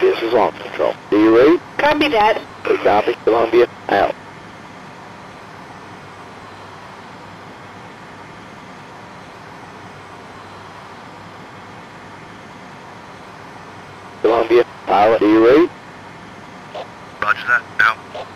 This is Launch Control. Do you read? Copy that. We copy. Columbia, pilot, do you read? Roger that. Out.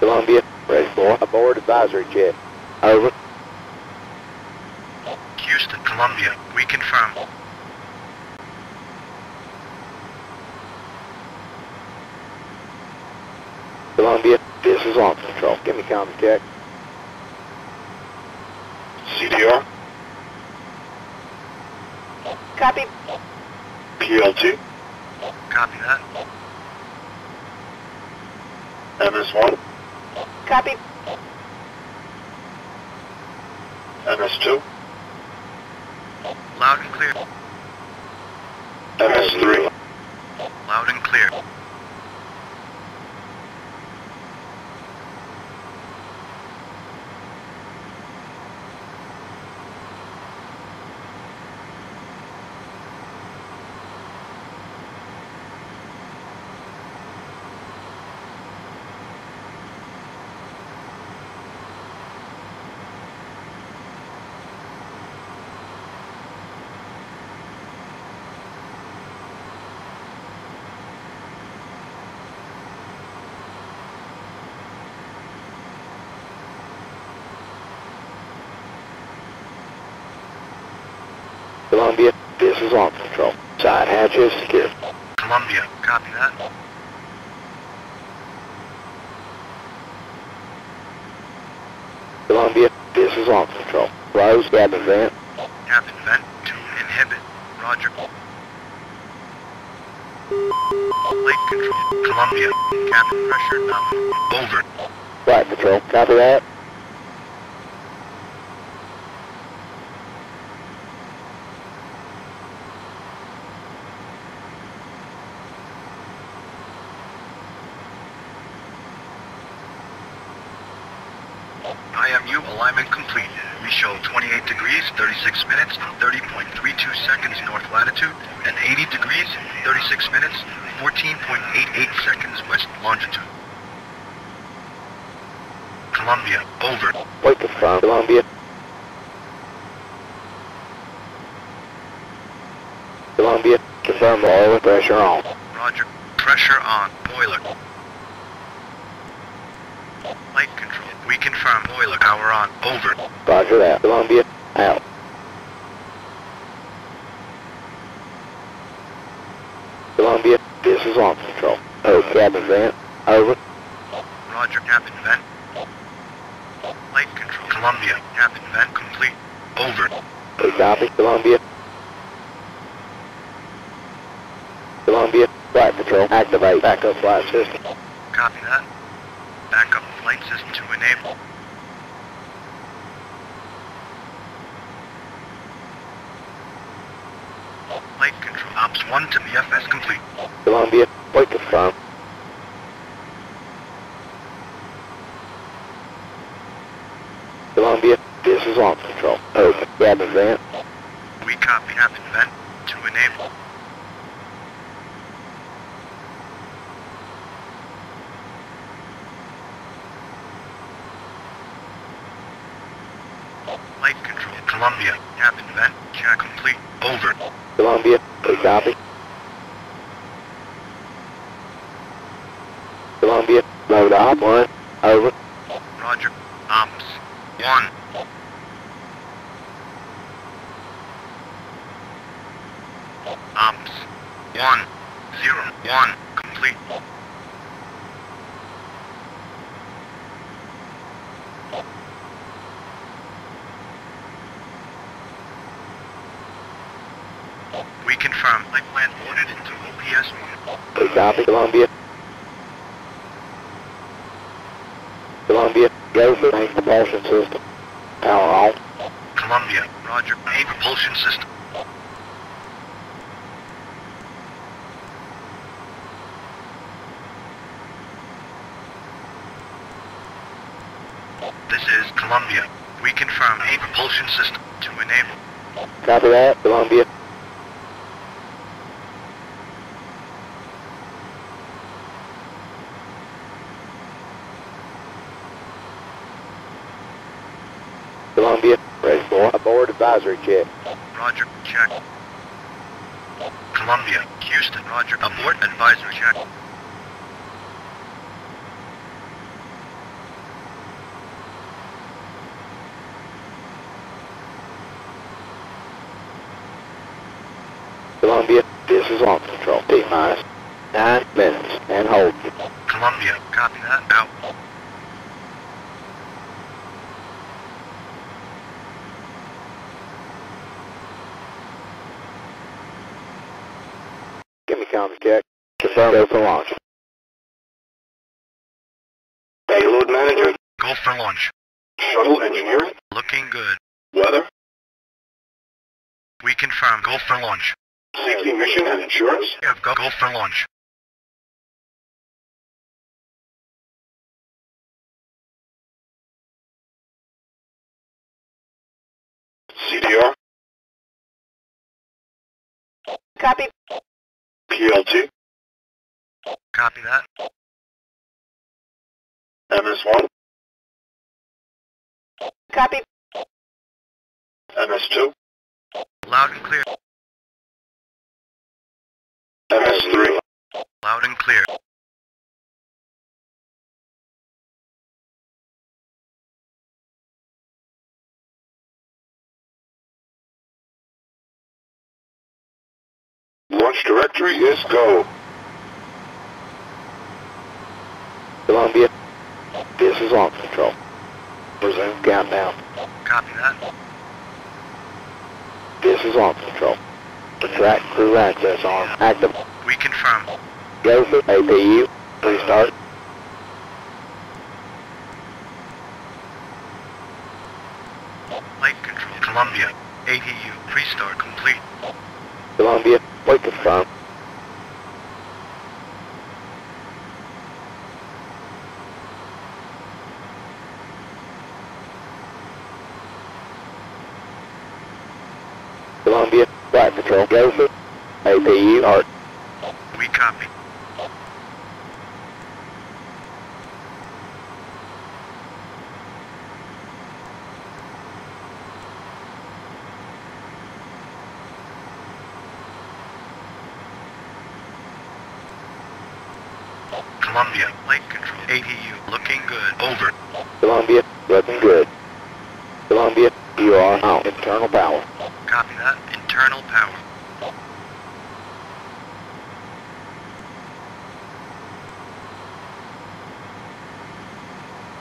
Columbia, ready for abort advisory jet. Over. Houston, Columbia. We confirm. Columbia, this is Launch Control. Give me comm check. CDR, Copy. PLT, Copy that. MS1, Copy. MS2, Loud and clear. MS3, Loud and clear. Columbia, this is Launch Control. Hatches secure. Columbia. Copy that. Columbia, this is Launch Control. Close cabin vent. Cabin vent to inhibit. Roger. Light control. Columbia. Cabin pressure nominal. Over. Flight control, copy that. IMU alignment complete. We show 28 degrees, 36 minutes, 30.32 seconds north latitude, and 80 degrees, 36 minutes, 14.88 seconds west longitude. Columbia, over. Wait confirm. Columbia. Columbia, confirm boiler pressure on. Roger. Pressure on. Boiler. Light control. We confirm boiler power on. Over. Roger that. Columbia, out. Columbia, this is Launch Control. Oh, cabin vent. Over. Roger, Cabin Vent. Light control. Columbia, Cabin Vent complete. Over. Copy. Columbia. Columbia, flight control. Activate backup flight system. Copy that. Backup flight system to enable. Light control. Ops 1 to BFS complete. Columbia, confirm. Columbia, this is Launch Control. Open. Cabin vent. We copy Cabin Vent to enable. Light control. Columbia, Cabin Vent, check complete. Over. Columbia, we copy. Columbia, load op one. Over. Roger. Ops. 1. Ops. 1. 0. 1. Complete. My plan ordered into OPS mode. Copy, Columbia. Columbia, go for main propulsion system. Power on. Columbia, roger. Main propulsion system. This is Columbia. We confirm a propulsion system to enable. Copy that, Columbia. Check. Roger, check. Columbia, Houston, Roger, abort advisory check. Columbia, this is launch control. T minus nine minutes and hold. Columbia, copy that, out. Give me comms check. Confirm go for launch. Payload manager. Go for launch. Shuttle engineering. Looking good. Weather. We confirm, go for launch. Safety mission and insurance. Yeah, go, go for launch. CDR. Copy. PLT. Copy that. MS1. Copy. MS2. Loud and clear. MS3. Loud and clear. Launch directory is go. Columbia, this is launch control. Resume countdown. Copy that. This is launch control. Retract crew access arm active. We confirm. Go for APU. Restart. Light control. Columbia. APU. Pre-start complete. Columbia, wait confirm. Columbia, flight control, go for APU, art. We copy. Columbia. Light control. APU. Looking good. Over. Columbia, looking good. Columbia, you are on internal power. Copy that. Internal power.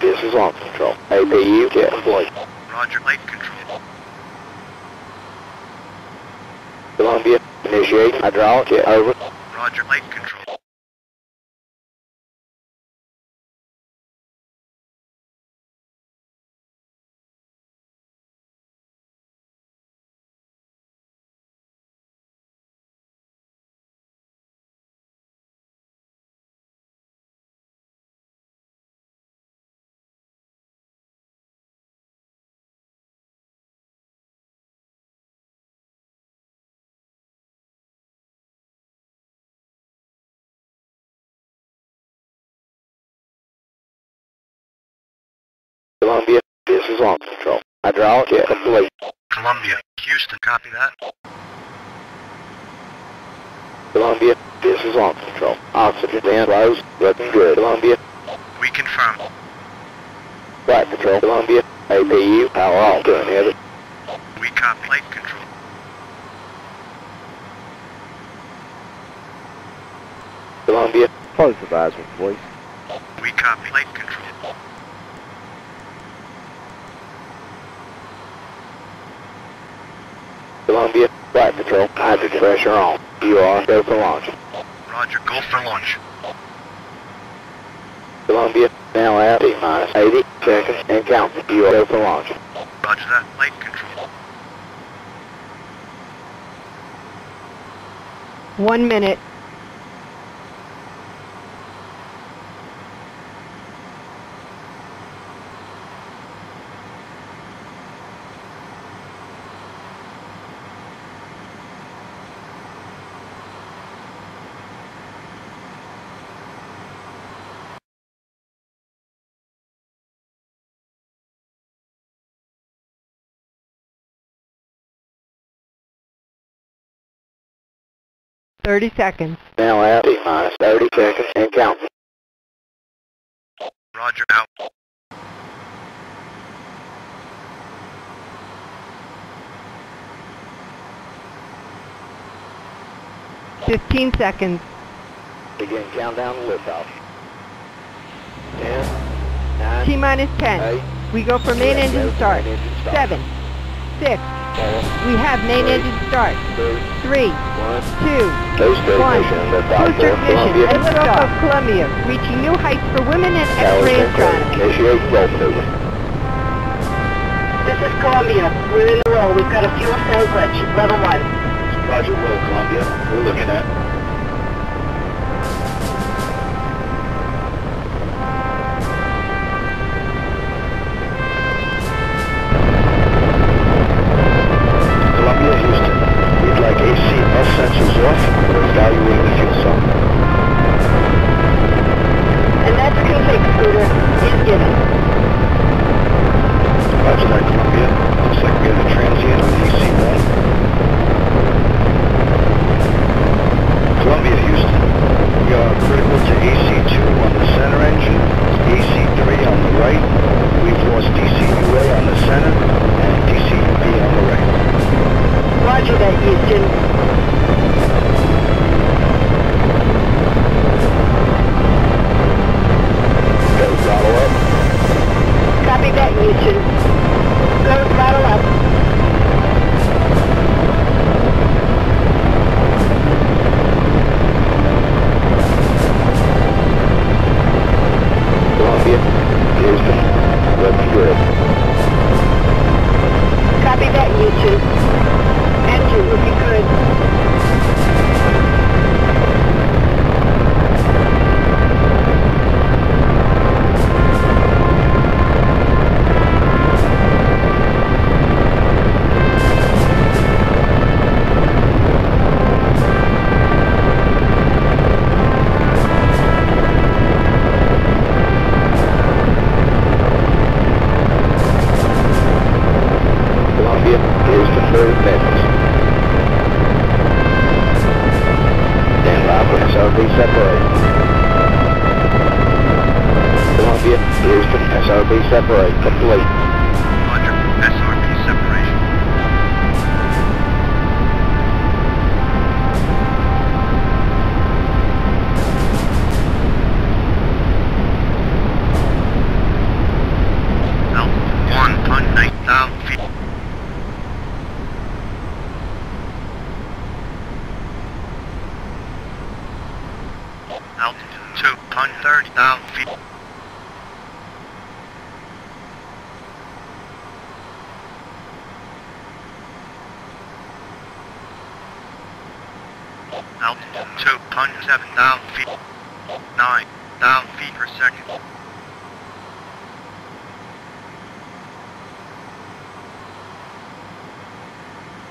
This is launch control. APU, jet complete. Roger. Light control. Columbia, initiate hydraulic jet over. Roger. Light control. Columbia, this is launch control. Hydraulic jet complete. Columbia. Houston. Copy that. Columbia, this is launch control. Oxygen then lows, looking good. Columbia, We confirm. flight control. Columbia, APU, power off. Doing heavy. We copy. Light control. Columbia, close advisory, please. We copy. Light control. Columbia, flight control. Hydrogen pressure on. You are go for launch. Roger. Go for launch. Columbia, now at T minus 80 seconds and count. You are go for launch. Roger that. Light control. One minute. 30 seconds. Now at T minus 30 seconds and counting. Roger, out. Fifteen seconds. Begin countdown to liftoff. 10, 9, T minus 10. 8, We go for main engine start. Engine start. 7, 6. 4, We have main engine start. 2, 3, 1. 2, Boost One. Booster ignition and liftoff of Columbia, reaching new heights for women and Tower X-ray 10, astronomy. Initiate roll maneuver. This is Columbia. We're in the roll. We've got a fuel cell glitch. Level 1. Roger, roll Columbia. We're looking at.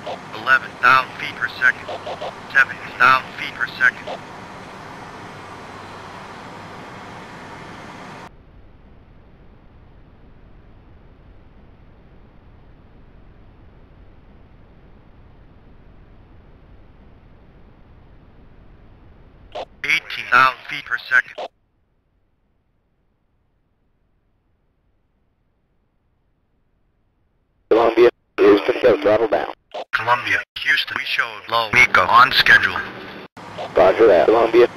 11,000 feet per second, 7,000 feet per second. Eighteen thousand feet per second. Columbia is to show throttle down. Columbia, Houston, we showed low MECO on schedule. Roger that. Columbia.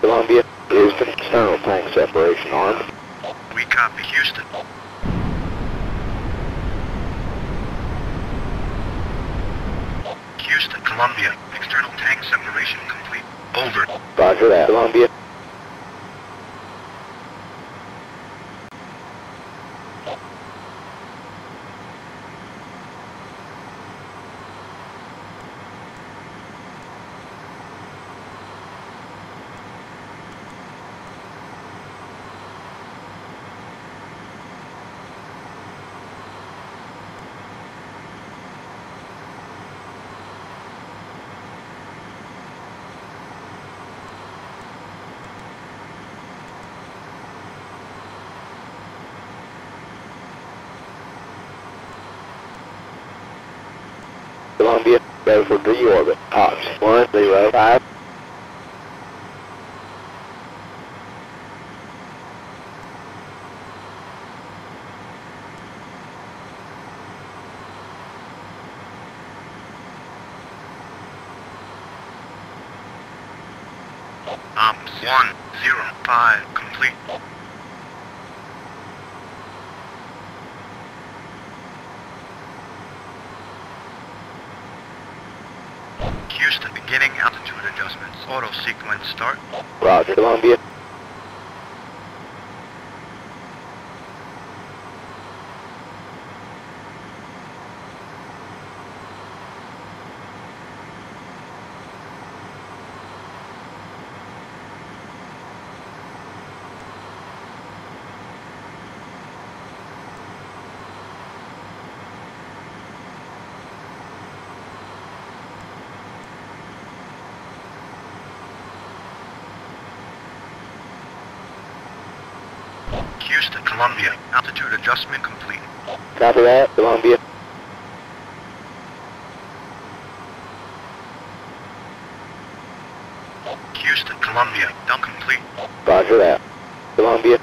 Columbia, Houston, external tank separation armed. We copy Houston. Houston, Columbia, external tank separation complete. Over. Roger that. Columbia. Go for deorbit. Ops 105. Ops 105 complete. Houston, beginning altitude adjustments. Auto sequence start. Roger, Columbia. Houston, Columbia, altitude adjustment complete. Copy that, Columbia. Houston, Columbia, dump complete. Roger that. Columbia.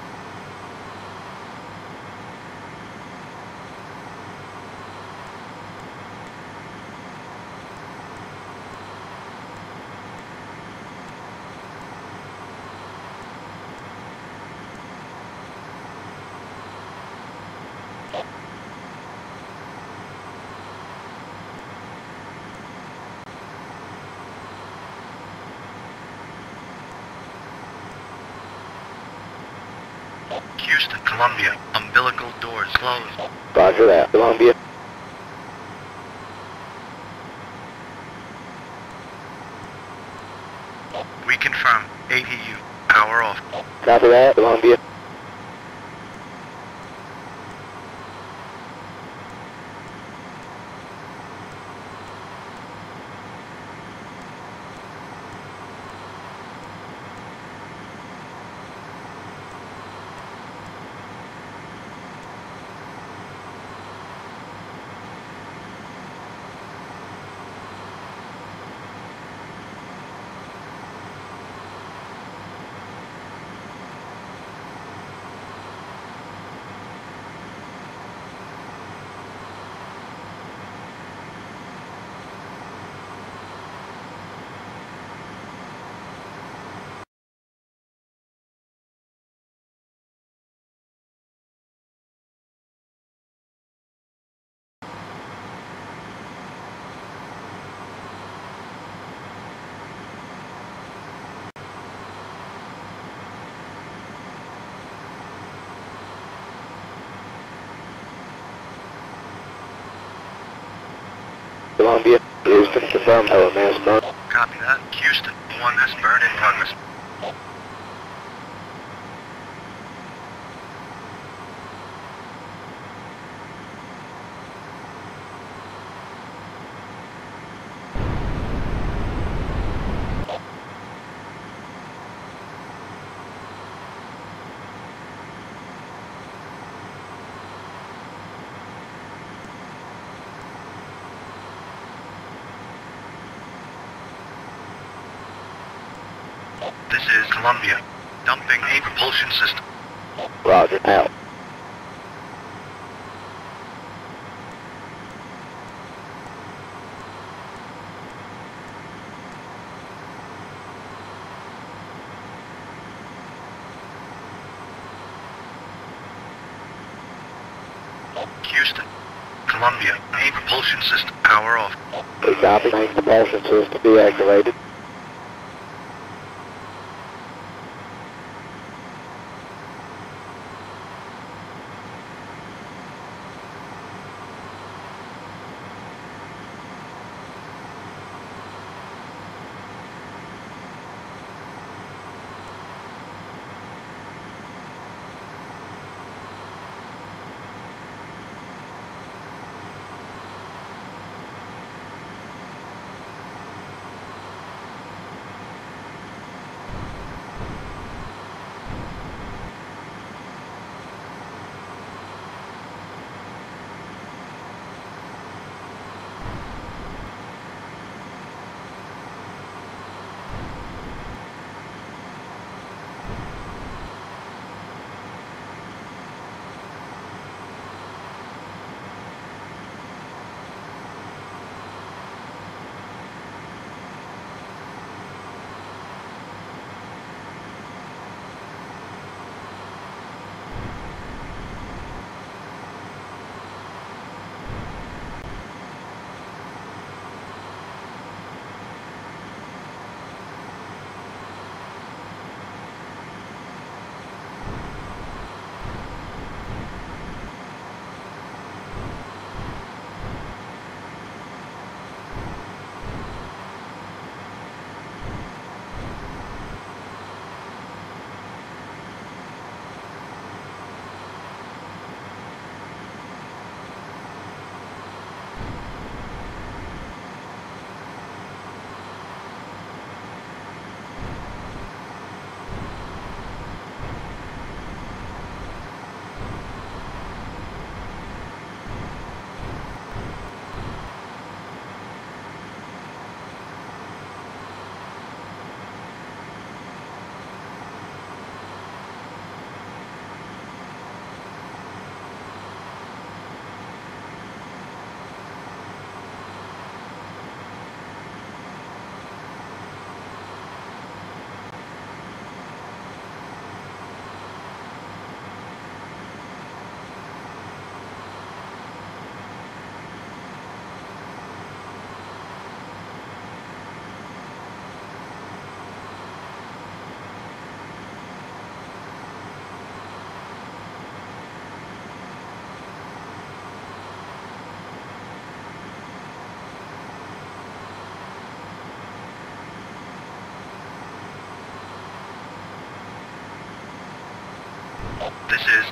Houston, Columbia, umbilical doors closed. Roger that, Columbia. We confirm. APU, power off. Copy that, Columbia. Columbia. Houston, confirm our mass burn. Copy that. Houston, one S burn in progress. This is Columbia. Dumping a propulsion system. Roger, out. Houston, Columbia, main propulsion system, power off. Copy. Main propulsion system deactivated.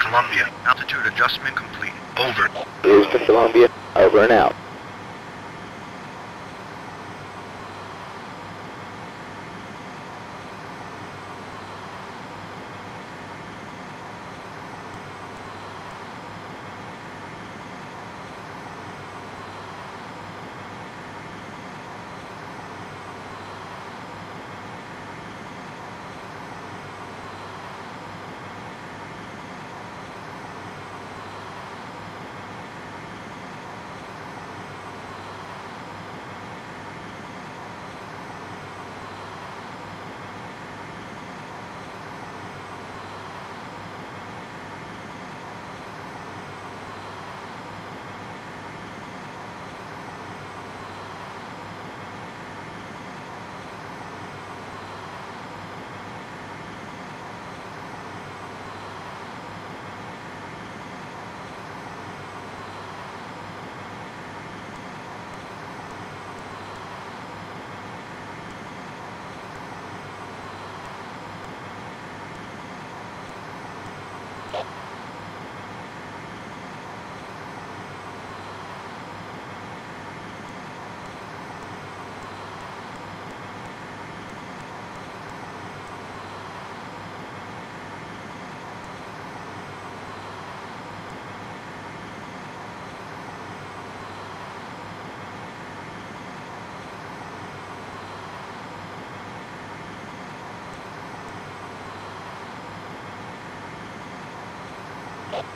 Columbia. Altitude adjustment complete. Over. Houston, Columbia, over and out.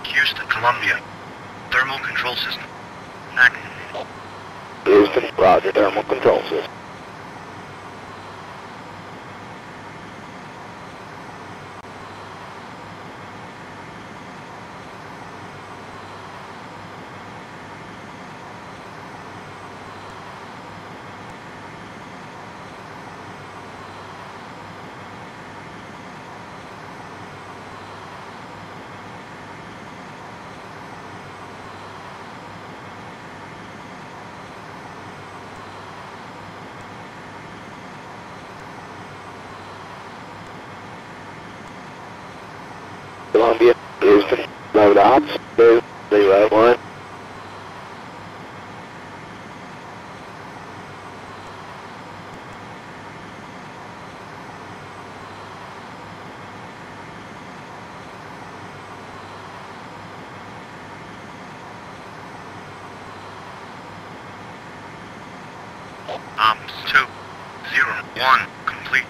Houston, Columbia. Thermal control system. Active. Houston, roger, thermal control system. Columbia, Houston, load ops, two, zero, one. Ops 2. 0. 1. Complete.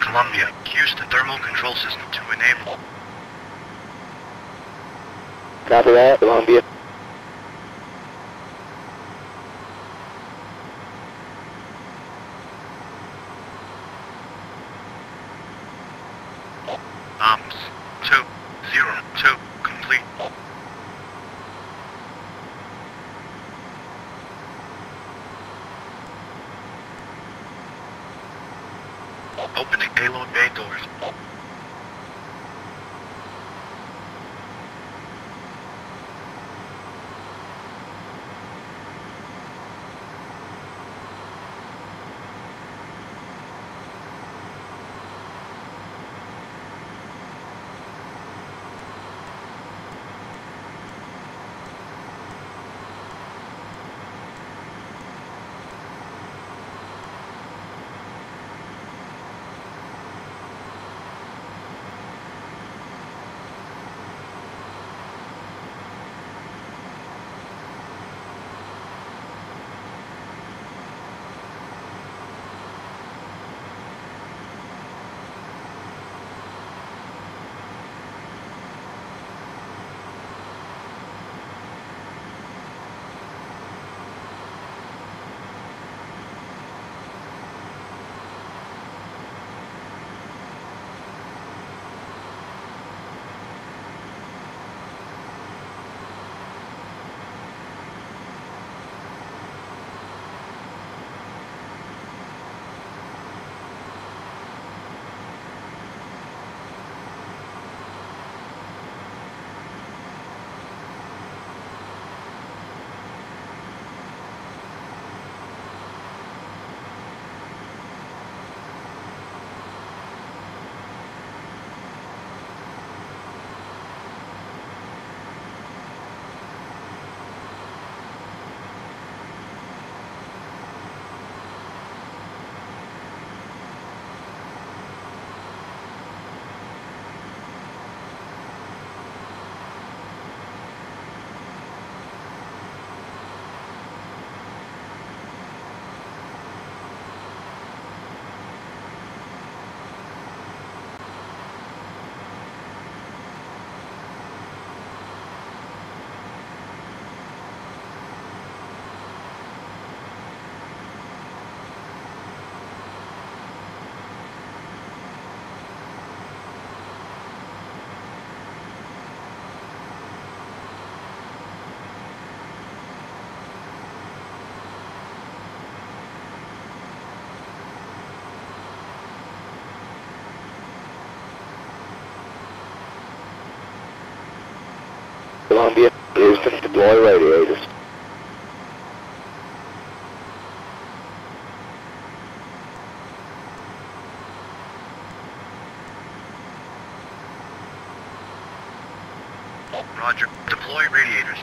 Columbia. Houston thermal control system to enable. Copy that, Columbia. Ops deploy radiators. Roger. Deploy radiators.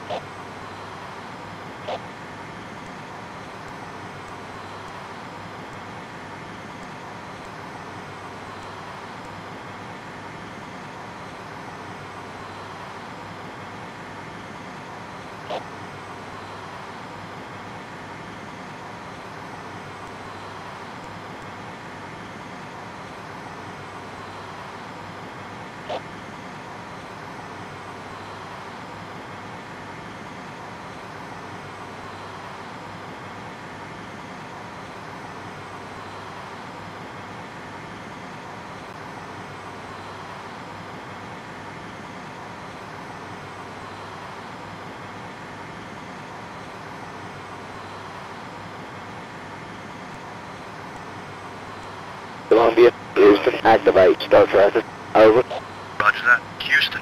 Columbia, Houston, activate Star Tracker. Over. Roger that. Houston.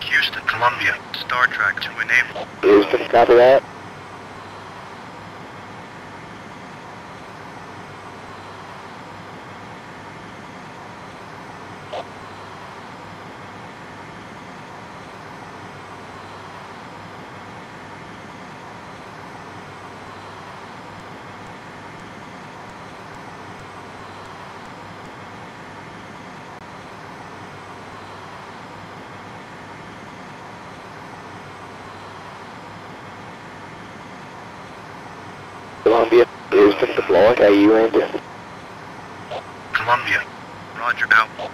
Houston, Columbia. Star Tracker enable. Houston, copy that. Columbia, Houston, deploy KU engine. Columbia. Roger out.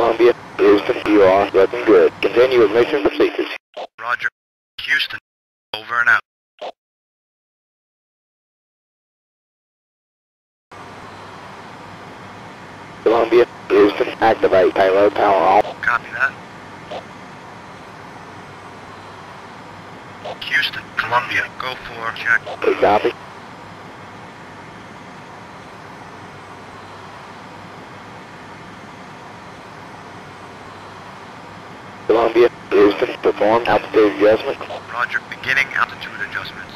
Columbia, Houston, you are looking good. Continue with mission procedures. Roger. Houston. Over and out. Columbia, Houston, activate payload power on. Copy that. Houston, Columbia. Go for check. Copy. Columbia, Houston, perform altitude adjustment. Roger. Beginning altitude adjustments.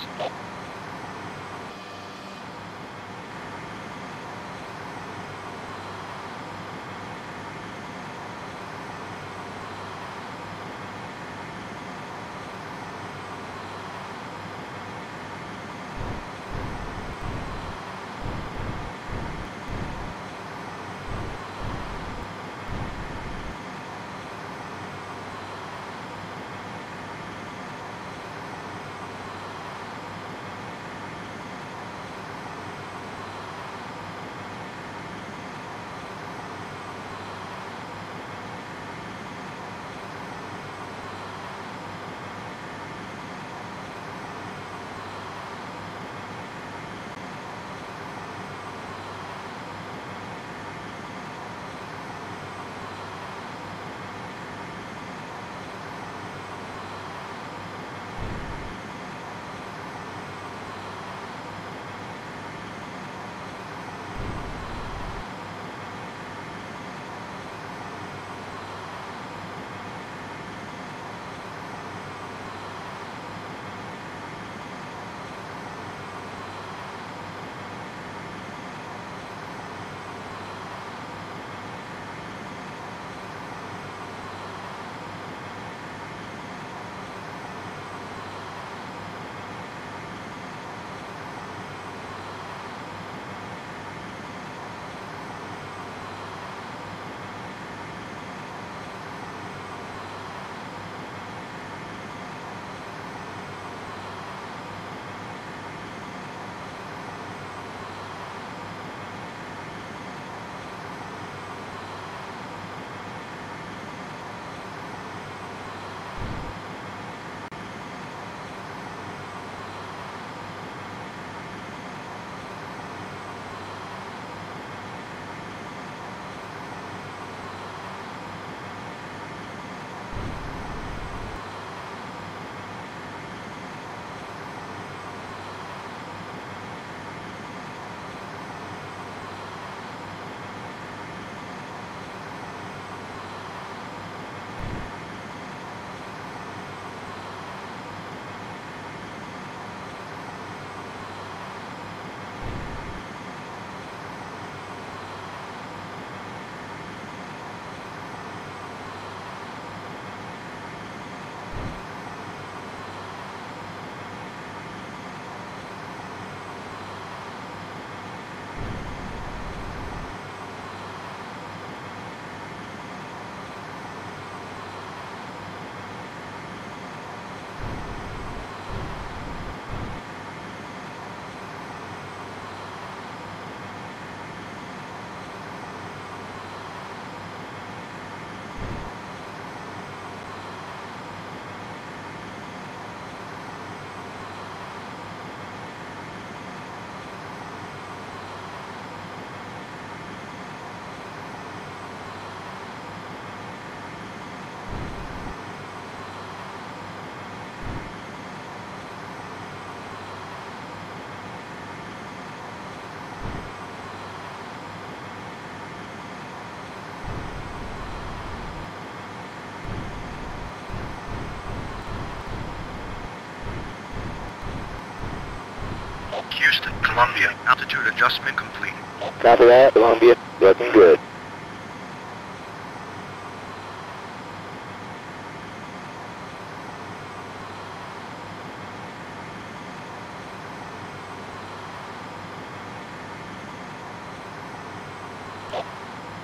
Houston, Columbia. Altitude adjustment complete. Copy that, Columbia. Looking good.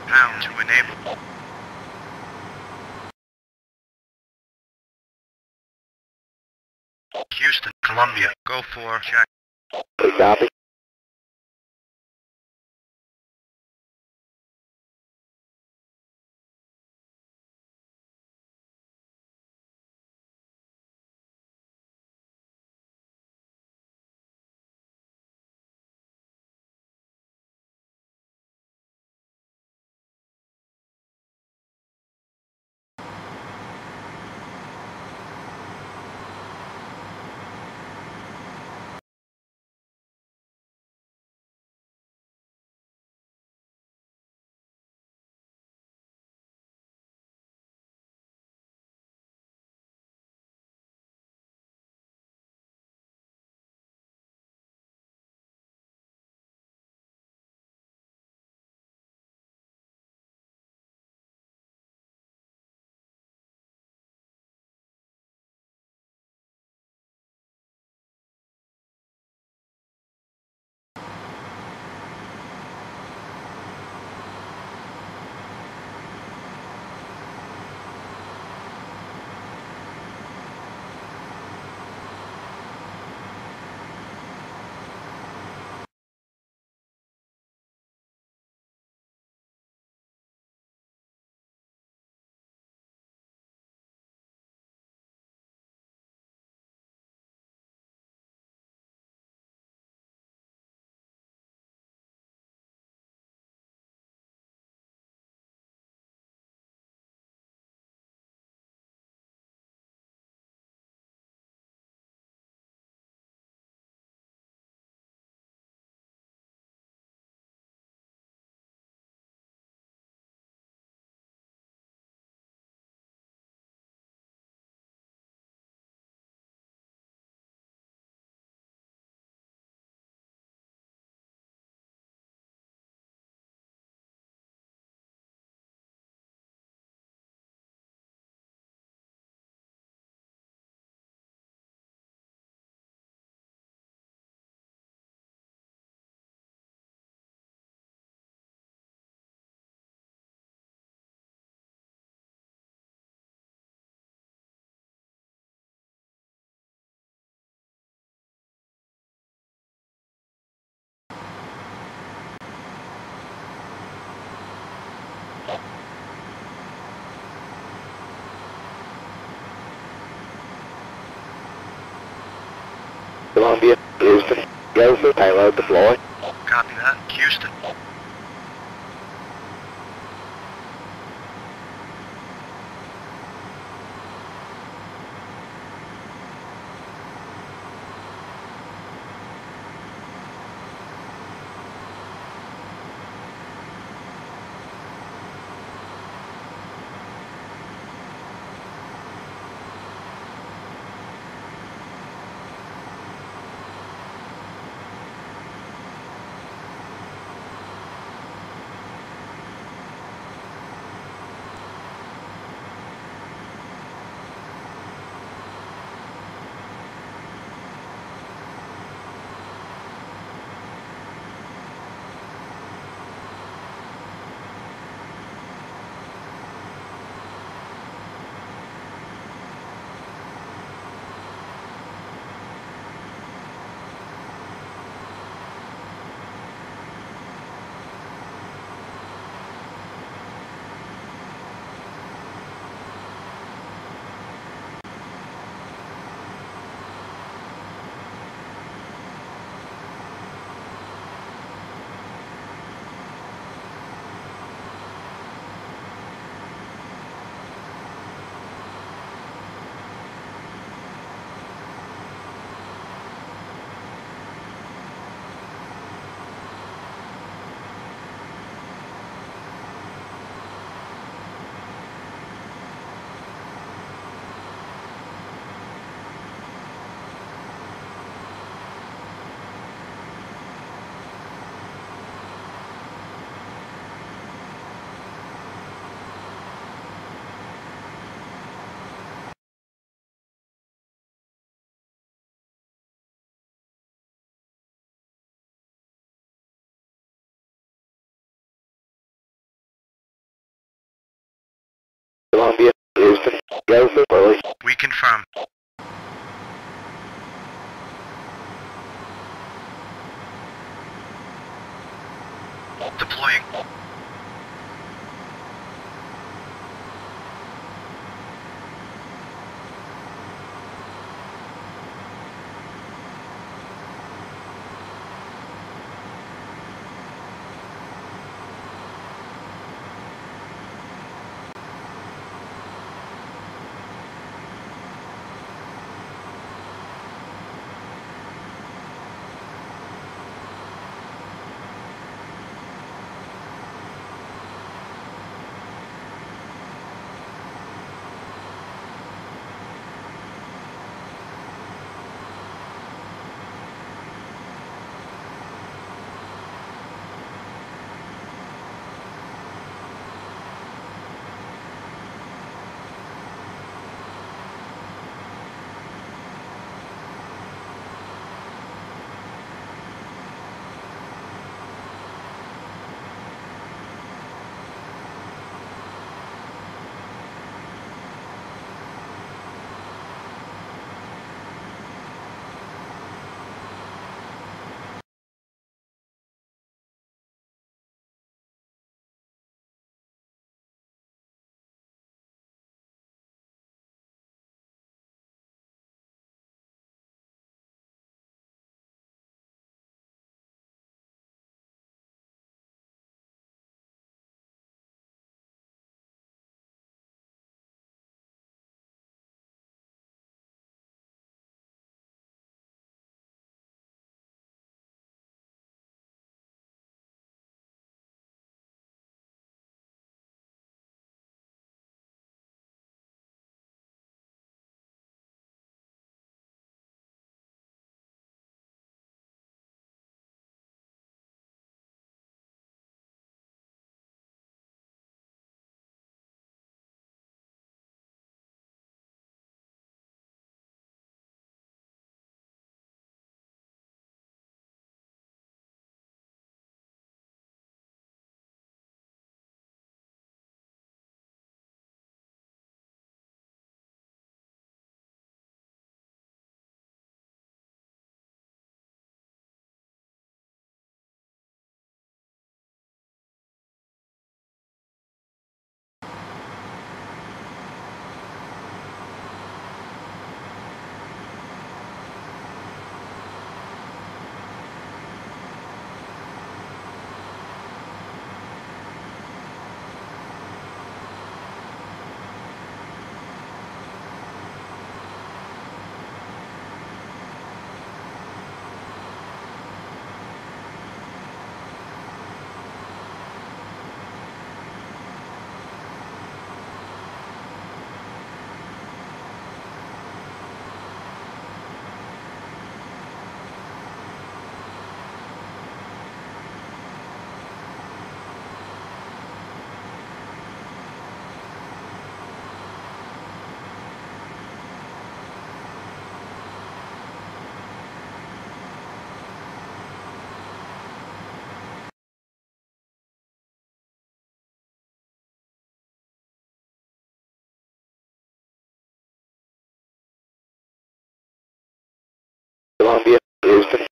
Pound to enable. Houston, Columbia. Go for check. Copy. For payload deploy. Copy that. Houston. We confirm. Deploying.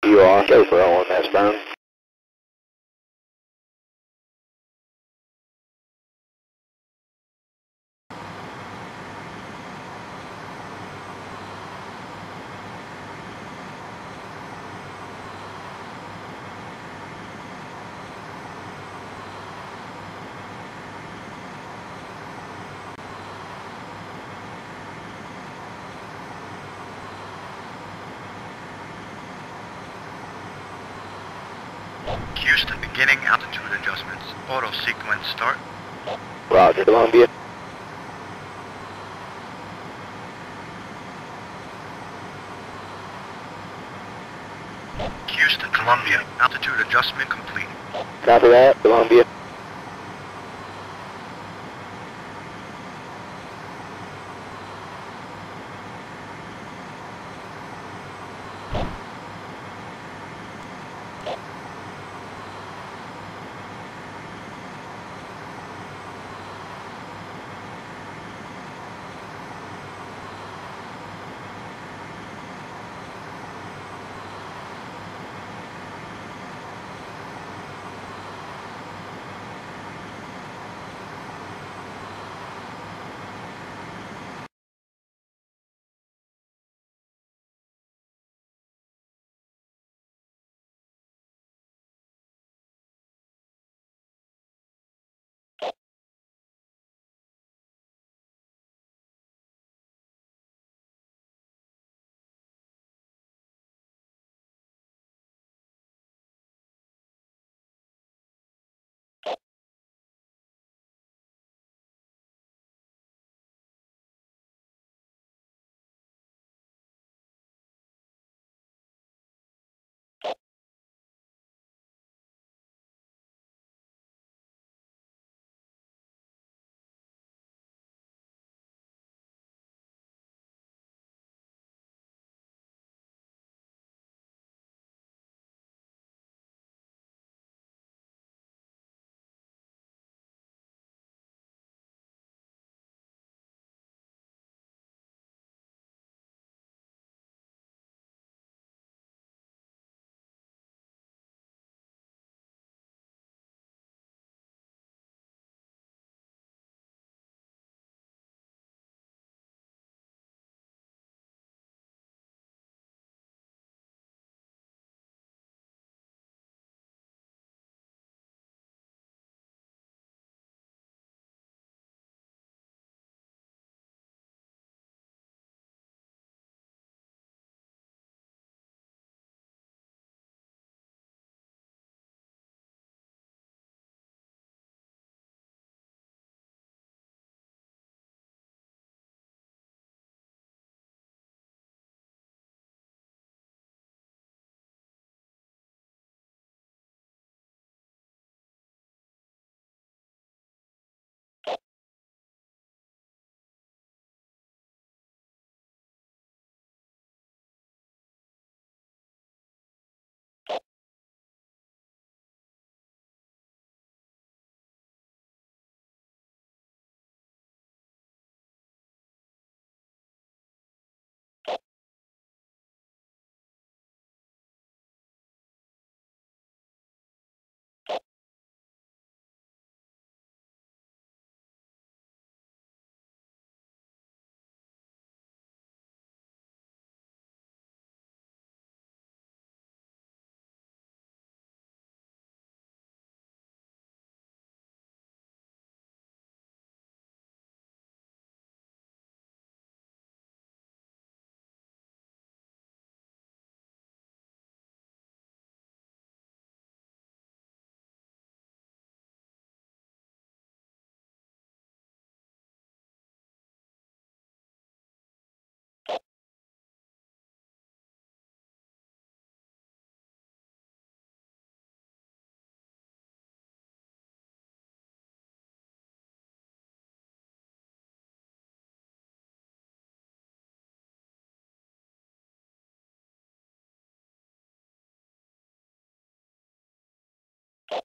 You are. Go for all on that Houston, beginning altitude adjustments. Auto sequence start. Roger, Columbia. Houston, Columbia. Altitude adjustment complete. Copy that, Columbia.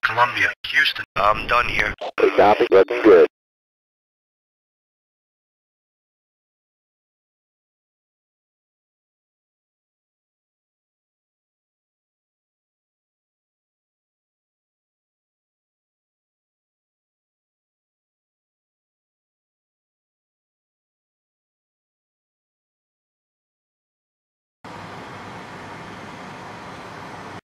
Columbia, Houston. I'm done here. Copy, looking good.